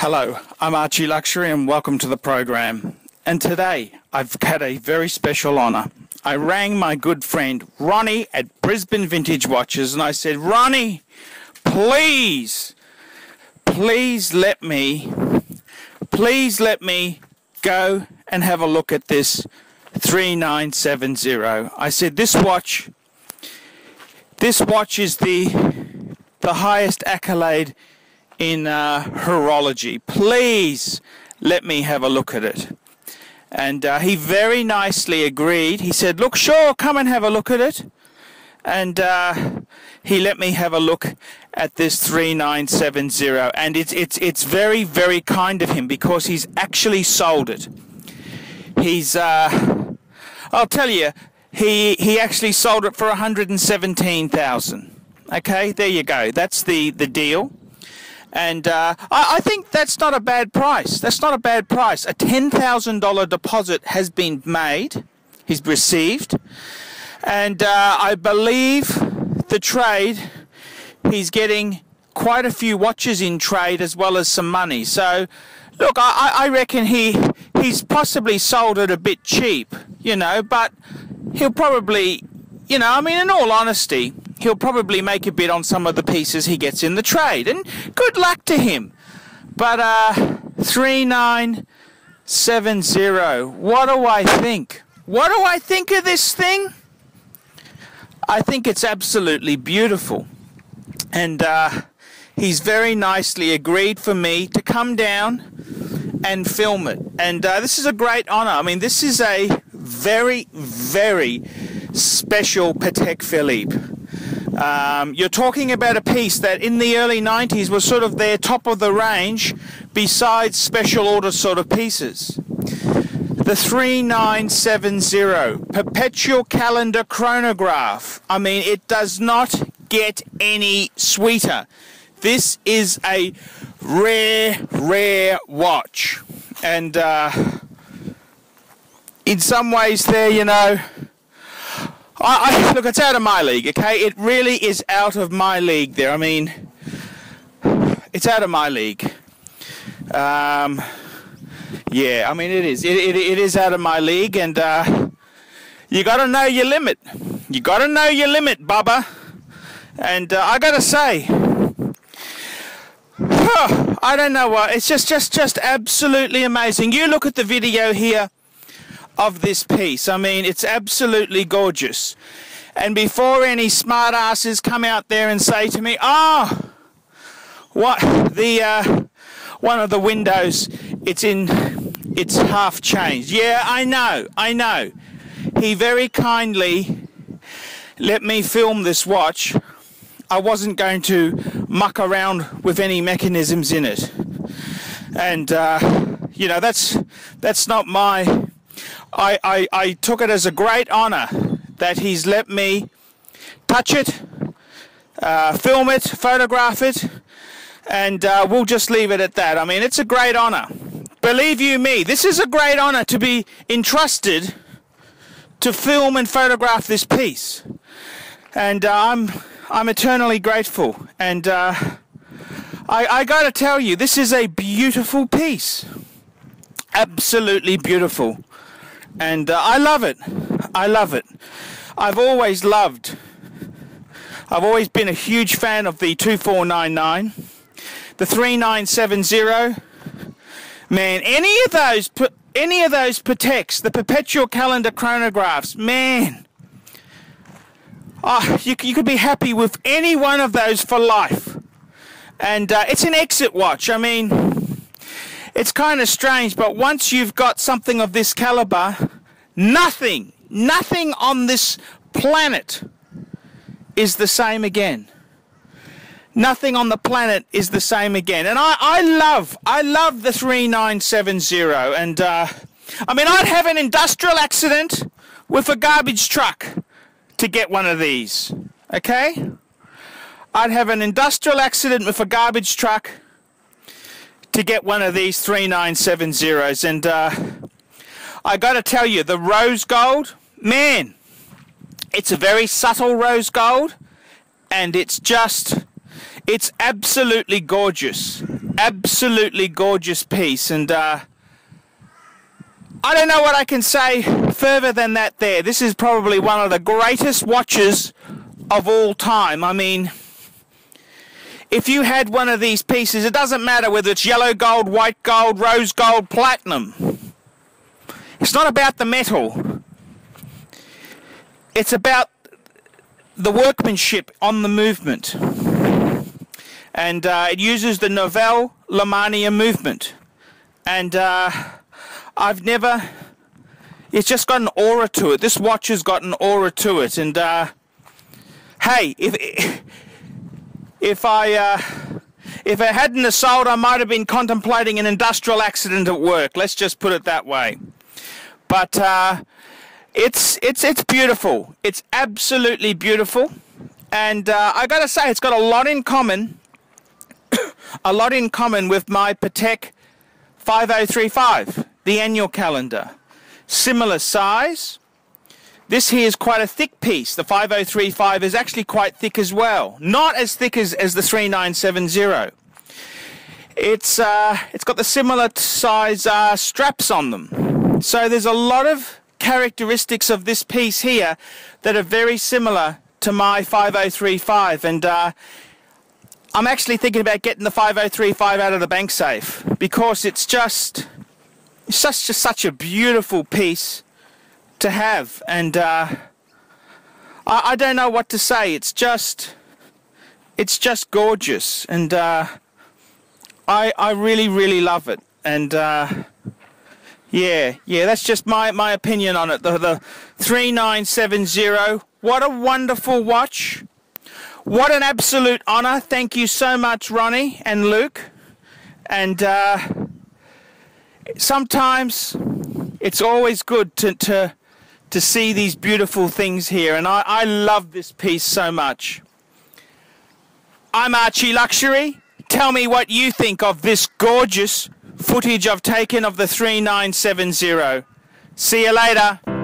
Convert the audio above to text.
Hello, I'm Archie Luxury and welcome to the program. And today I've had a very special honour. I rang my good friend Ronnie at Brisbane Vintage Watches and I said, Ronnie, please, please let me, please let me go and have a look at this 3970. I said, this watch, this watch is the, the highest accolade in uh, horology. Please let me have a look at it. And uh, he very nicely agreed. He said, Look, sure, come and have a look at it. And uh, he let me have a look at this 3970. And it's, it's, it's very, very kind of him because he's actually sold it. He's, uh, I'll tell you, he, he actually sold it for 117000 Okay, there you go. That's the, the deal. And uh, I, I, think that's not a bad price. That's not a bad price. A $10,000 deposit has been made, he's received. And uh, I believe the trade, he's getting quite a few watches in trade as well as some money. So, look, I, I reckon he he's possibly sold it a bit cheap, you know, but he'll probably, you know, I mean, in all honesty, he'll probably make a bid on some of the pieces he gets in the trade. And good luck to him. But uh, 3970, what do I think? What do I think of this thing? I think it's absolutely beautiful. And uh, he's very nicely agreed for me to come down and film it. And uh, this is a great honor. I mean, this is a very, very special Patek Philippe. Um, you're talking about a piece that in the early 90s was sort of their top of the range besides special order sort of pieces. The 3970 perpetual calendar chronograph. I mean, it does not get any sweeter. This is a rare, rare watch. And uh, in some ways, there, you know, I, I, look, it's out of my league, okay? It really is out of my league there. I mean, it's out of my league. Um, yeah, I mean, it is. It, it, it is out of my league, and uh, you got to know your limit. You got to know your limit, Bubba. And uh, I got to say, I don't know what. It's just, just, just absolutely amazing. You look at the video here of this piece. I mean, it's absolutely gorgeous. And before any smartasses come out there and say to me, "Ah, oh, what the uh, one of the windows, it's in, it's half changed." Yeah, I know, I know. He very kindly let me film this watch. I wasn't going to muck around with any mechanisms in it, and uh, you know that's that's not my I, I, I took it as a great honour that he's let me touch it, uh, film it, photograph it, and uh, we'll just leave it at that. I mean, it's a great honour. Believe you me, this is a great honour to be entrusted to film and photograph this piece. And uh, I'm, I'm eternally grateful. And uh, I, I got to tell you, this is a beautiful piece. Absolutely beautiful and uh, I love it. I love it. I've always loved. I've always been a huge fan of the 2499, the 3970. Man, any of those, any of those Pateks, the perpetual calendar chronographs, man. Oh, you, you could be happy with any one of those for life. And uh, it's an exit watch. I mean, it's kind of strange, but once you've got something of this caliber, nothing, nothing on this planet is the same again. Nothing on the planet is the same again. And I, I love, I love the 3970. And uh, I mean, I'd have an industrial accident with a garbage truck to get one of these. Okay? I'd have an industrial accident with a garbage truck to get one of these 3970s. And uh, I got to tell you, the rose gold, man, it's a very subtle rose gold, and it's just, it's absolutely gorgeous. absolutely gorgeous piece, and uh, I don't know what I can say further than that. There, this is probably one of the greatest watches of all time. I mean, if you had one of these pieces, it doesn't matter whether it's yellow gold, white gold, rose gold, platinum. It's not about the metal. It's about the workmanship on the movement. And uh, it uses the Nouvelle Lemania movement. And uh, I've never. It's just got an aura to it. This watch has got an aura to it. And uh, hey, if if I uh, if it hadn't sold, I might have been contemplating an industrial accident at work. Let's just put it that way. But uh, it's it's it's beautiful. It's absolutely beautiful, and uh, I got to say, it's got a lot in common. a lot in common with my Patek 5035, the annual calendar. Similar size. This here is quite a thick piece. The 5035 is actually quite thick as well. Not as thick as, as the 3970. It's uh, it's got the similar size uh, straps on them. So there's a lot of characteristics of this piece here that are very similar to my 5035 and uh, I'm actually thinking about getting the 5035 out of the bank safe because it's just just, just such a beautiful piece to have and uh, I, I, don't know what to say it's just it's just gorgeous and uh, I, I really really love it and uh, yeah, yeah, that's just my, my opinion on it. The, the 3970, what a wonderful watch. What an absolute honour. Thank you so much, Ronnie and Luke. And uh, sometimes it's always good to, to, to see these beautiful things here. And I, I love this piece so much. I'm Archie Luxury. Tell me what you think of this gorgeous footage I've taken of the 3970. See you later.